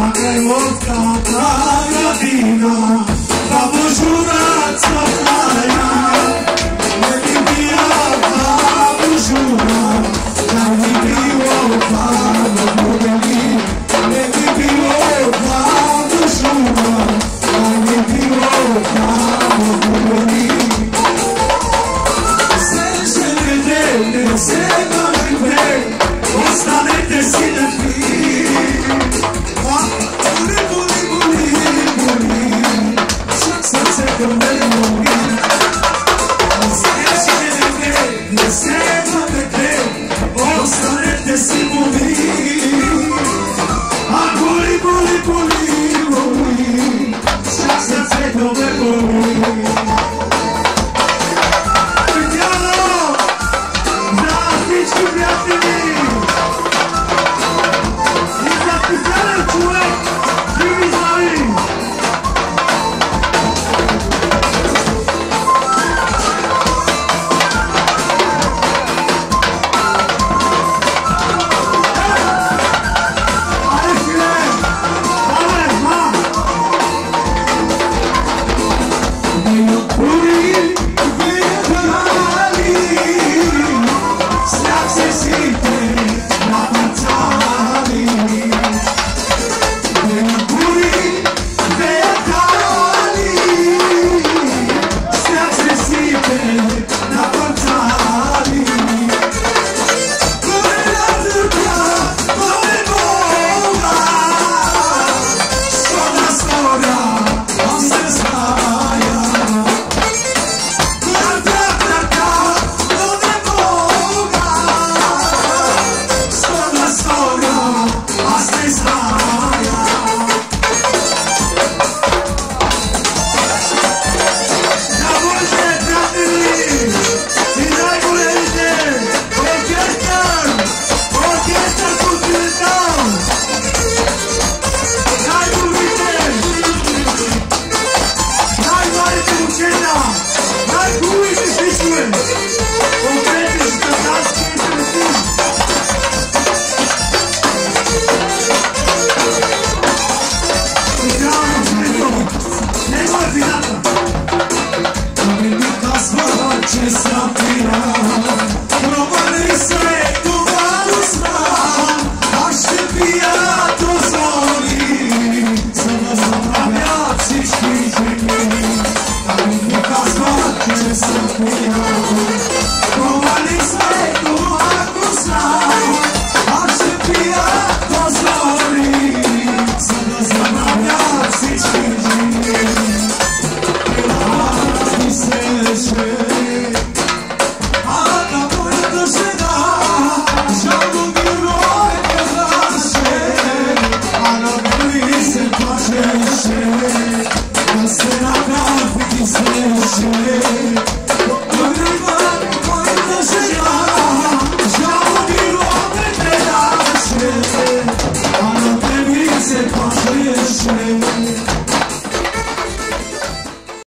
Sakayota Paradina Babujura Tsapaya Come on. 거라